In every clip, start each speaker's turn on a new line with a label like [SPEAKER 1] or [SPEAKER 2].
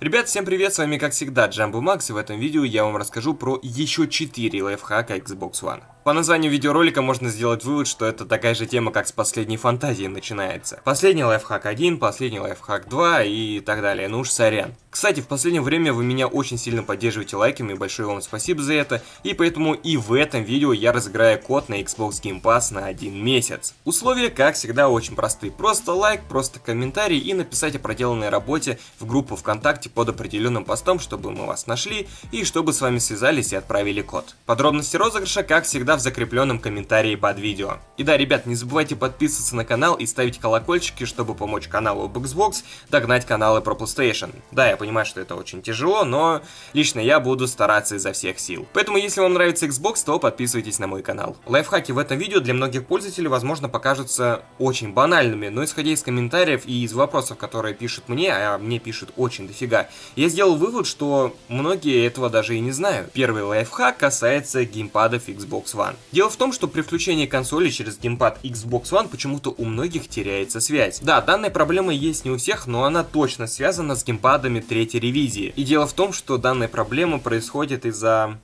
[SPEAKER 1] Ребят, всем привет, с вами как всегда Джамбо Макс, и в этом видео я вам расскажу про еще 4 лайфхака Xbox One. По названию видеоролика можно сделать вывод, что это такая же тема, как с последней фантазией начинается. Последний лайфхак 1, последний лайфхак 2 и так далее, ну уж сорян. Кстати, в последнее время вы меня очень сильно поддерживаете лайками, большое вам спасибо за это, и поэтому и в этом видео я разыграю код на Xbox Game Pass на один месяц. Условия, как всегда, очень простые. Просто лайк, просто комментарий и написать о проделанной работе в группу ВКонтакте под определенным постом, чтобы мы вас нашли и чтобы с вами связались и отправили код. Подробности розыгрыша, как всегда, всегда в закрепленном комментарии под видео. И да, ребят, не забывайте подписываться на канал и ставить колокольчики, чтобы помочь каналу Xbox догнать каналы про PlayStation. Да, я понимаю, что это очень тяжело, но лично я буду стараться изо всех сил. Поэтому, если вам нравится Xbox, то подписывайтесь на мой канал. Лайфхаки в этом видео для многих пользователей, возможно, покажутся очень банальными, но исходя из комментариев и из вопросов, которые пишут мне, а мне пишут очень дофига, я сделал вывод, что многие этого даже и не знают. Первый лайфхак касается геймпадов Xbox One. Дело в том, что при включении консоли через геймпад Xbox One почему-то у многих теряется связь. Да, данная проблема есть не у всех, но она точно связана с геймпадами третьей ревизии. И дело в том, что данная проблема происходит из-за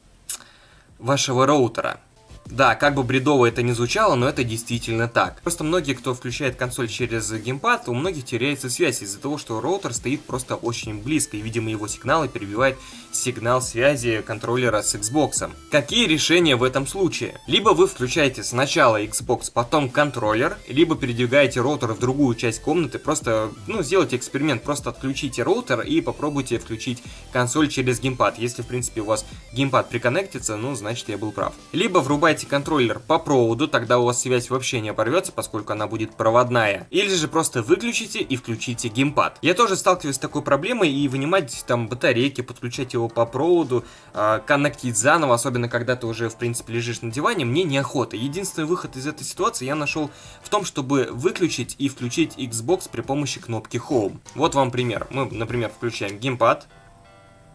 [SPEAKER 1] вашего роутера. Да, как бы бредово это не звучало, но это действительно так. Просто многие, кто включает консоль через геймпад, у многих теряется связь из-за того, что роутер стоит просто очень близко, и, видимо, его сигналы перебивает сигнал связи контроллера с Xbox. Какие решения в этом случае? Либо вы включаете сначала Xbox, потом контроллер, либо передвигаете роутер в другую часть комнаты, просто, ну, сделайте эксперимент, просто отключите роутер и попробуйте включить консоль через геймпад. Если, в принципе, у вас геймпад приконнектится, ну, значит, я был прав. Либо врубайте Подключайте контроллер по проводу, тогда у вас связь вообще не оборвется, поскольку она будет проводная. Или же просто выключите и включите геймпад. Я тоже сталкиваюсь с такой проблемой и вынимать там батарейки, подключать его по проводу, э, коннектить заново, особенно когда ты уже в принципе лежишь на диване, мне неохота. Единственный выход из этой ситуации я нашел в том, чтобы выключить и включить Xbox при помощи кнопки Home. Вот вам пример. Мы, например, включаем геймпад,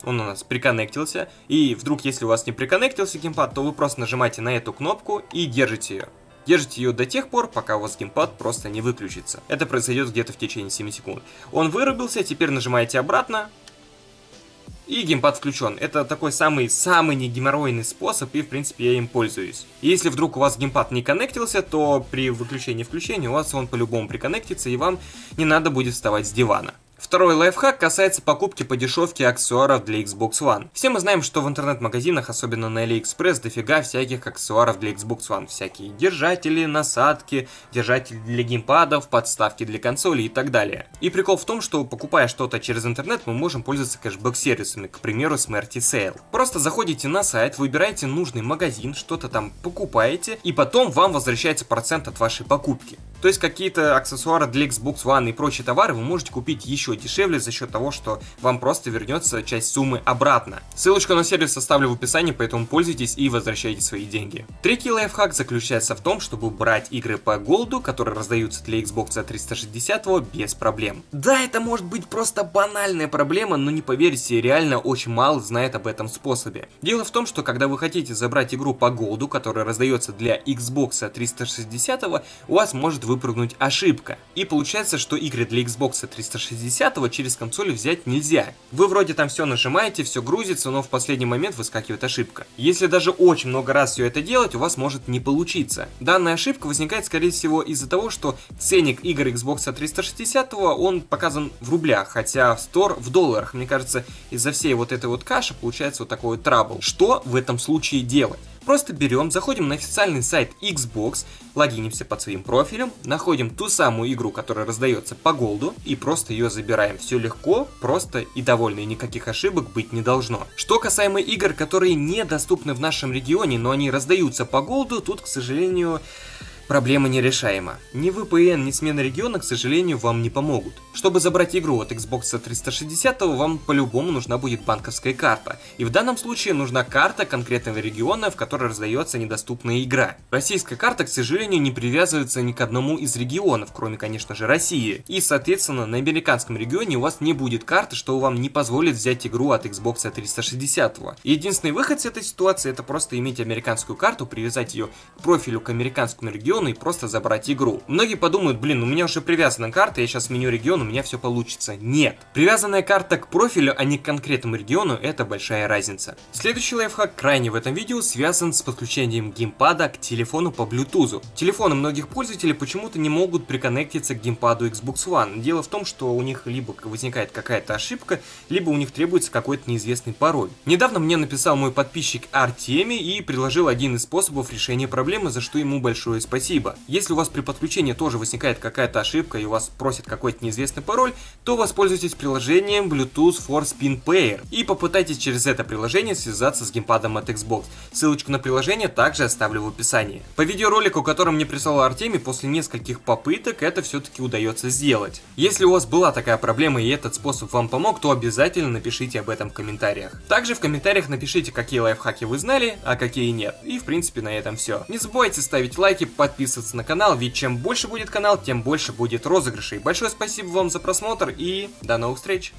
[SPEAKER 1] он у нас приконнектился, и вдруг, если у вас не приконнектился геймпад, то вы просто нажимаете на эту кнопку и держите ее. Держите ее до тех пор, пока у вас геймпад просто не выключится. Это произойдет где-то в течение 7 секунд. Он вырубился, теперь нажимаете обратно, и геймпад включен. Это такой самый-самый негеморройный способ, и в принципе я им пользуюсь. Если вдруг у вас геймпад не коннектился, то при выключении включения у вас он по-любому приконнектится, и вам не надо будет вставать с дивана. Второй лайфхак касается покупки по дешевке аксессуаров для Xbox One. Все мы знаем, что в интернет-магазинах, особенно на AliExpress, дофига всяких аксессуаров для Xbox One. Всякие держатели, насадки, держатели для геймпадов, подставки для консолей и так далее. И прикол в том, что покупая что-то через интернет, мы можем пользоваться кэшбэк-сервисами, к примеру, Smarty Sale. Просто заходите на сайт, выбираете нужный магазин, что-то там покупаете, и потом вам возвращается процент от вашей покупки. То есть какие-то аксессуары для Xbox One и прочие товары вы можете купить еще дешевле за счет того, что вам просто вернется часть суммы обратно. Ссылочку на сервис оставлю в описании, поэтому пользуйтесь и возвращайте свои деньги. Третий лайфхак заключается в том, чтобы брать игры по голду, которые раздаются для Xbox 360 без проблем. Да, это может быть просто банальная проблема, но не поверьте, реально очень мало знает об этом способе. Дело в том, что когда вы хотите забрать игру по голду, которая раздается для Xbox 360, у вас может выпрыгнуть ошибка. И получается, что игры для Xbox 360 через консоль взять нельзя. Вы вроде там все нажимаете, все грузится, но в последний момент выскакивает ошибка. Если даже очень много раз все это делать, у вас может не получиться. Данная ошибка возникает скорее всего из-за того, что ценник игр Xbox 360 он показан в рублях, хотя в Store в долларах. Мне кажется, из-за всей вот этой вот каши получается вот такой вот трабл. Что в этом случае делать? Просто берем, заходим на официальный сайт Xbox, логинимся под своим профилем, находим ту самую игру, которая раздается по голду, и просто ее забираем. Все легко, просто и довольно, и никаких ошибок быть не должно. Что касаемо игр, которые недоступны в нашем регионе, но они раздаются по голду, тут, к сожалению, Проблема нерешаема. Ни VPN, ни смена региона, к сожалению, вам не помогут. Чтобы забрать игру от Xbox 360, вам по-любому нужна будет банковская карта. И в данном случае нужна карта конкретного региона, в которой раздается недоступная игра. Российская карта, к сожалению, не привязывается ни к одному из регионов, кроме, конечно же, России. И, соответственно, на американском регионе у вас не будет карты, что вам не позволит взять игру от Xbox 360. Единственный выход с этой ситуации это просто иметь американскую карту, привязать ее к профилю к американскому региону, региона и просто забрать игру. Многие подумают, блин, у меня уже привязана карта, я сейчас сменю регион, у меня все получится. Нет. Привязанная карта к профилю, а не к конкретному региону, это большая разница. Следующий лайфхак крайне в этом видео связан с подключением геймпада к телефону по Bluetooth. Телефоны многих пользователей почему-то не могут приконнектиться к геймпаду Xbox One. Дело в том, что у них либо возникает какая-то ошибка, либо у них требуется какой-то неизвестный пароль. Недавно мне написал мой подписчик Артеми и предложил один из способов решения проблемы, за что ему большое спасибо. Если у вас при подключении тоже возникает какая-то ошибка и у вас просит какой-то неизвестный пароль, то воспользуйтесь приложением Bluetooth for Spin Pair и попытайтесь через это приложение связаться с геймпадом от Xbox. Ссылочку на приложение также оставлю в описании. По видеоролику, который мне прислал Артемий, после нескольких попыток это все-таки удается сделать. Если у вас была такая проблема и этот способ вам помог, то обязательно напишите об этом в комментариях. Также в комментариях напишите, какие лайфхаки вы знали, а какие нет. И в принципе на этом все. Не забывайте ставить лайки, подписываться на канал, ведь чем больше будет канал, тем больше будет розыгрышей. Большое спасибо вам за просмотр и до новых встреч!